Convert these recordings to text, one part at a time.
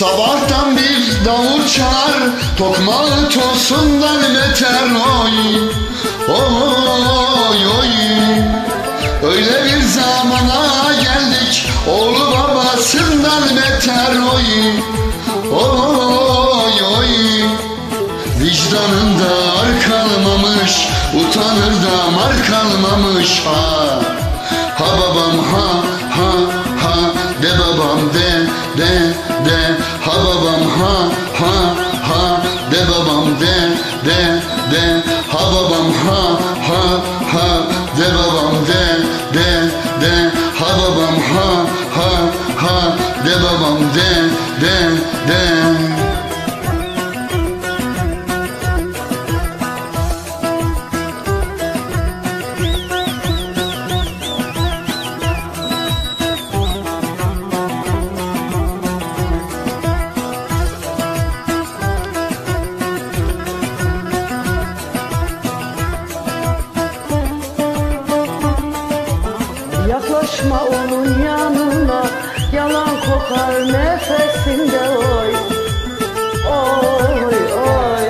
Sabahtan bir davul çalar Tokmağı tosundan beter oy Oy oy. Öyle bir zamana geldik Oğlu babasından beter oy Oy oy. Vicdanında ar kalmamış Utanır da mar kalmamış Ha ha ha ha De babam de Yaklaşma onun yanına. Yalan kokar nefesinde oy. Oy oy.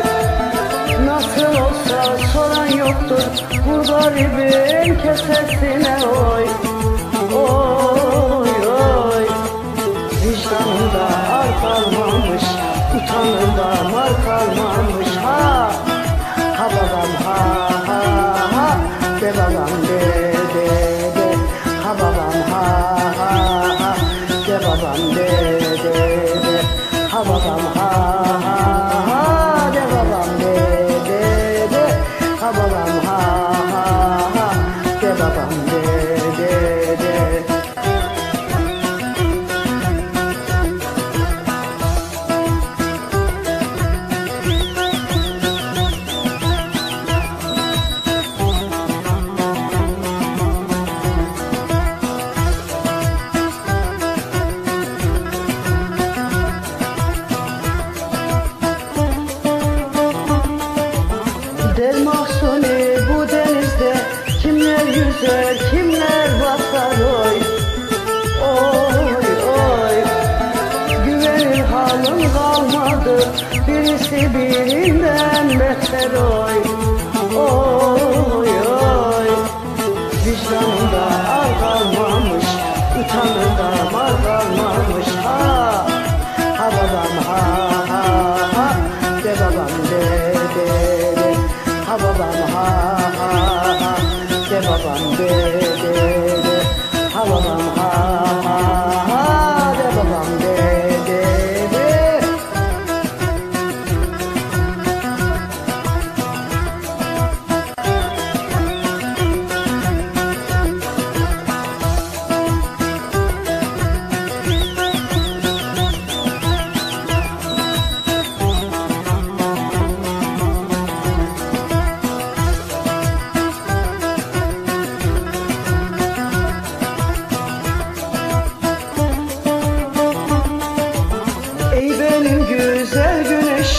Nasıl olsa soran yoktur Bu garibin kesesine oy. Oy oy. Vicdanında ar kalmamış Utanında De de de Ha yüzer kimler batar oy? Oy oy. Güvenir halın kalmadı. Birisi birinden beter Oy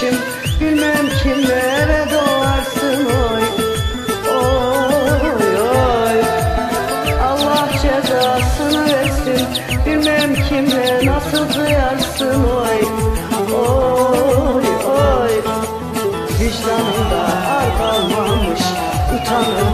gitmişim Bilmem kimlere doğarsın oy Oy oy. Allah cezasını versin. Bilmem kimle nasıl duyarsın oy Oy oy. Vicdanında ar kalmamış Utanır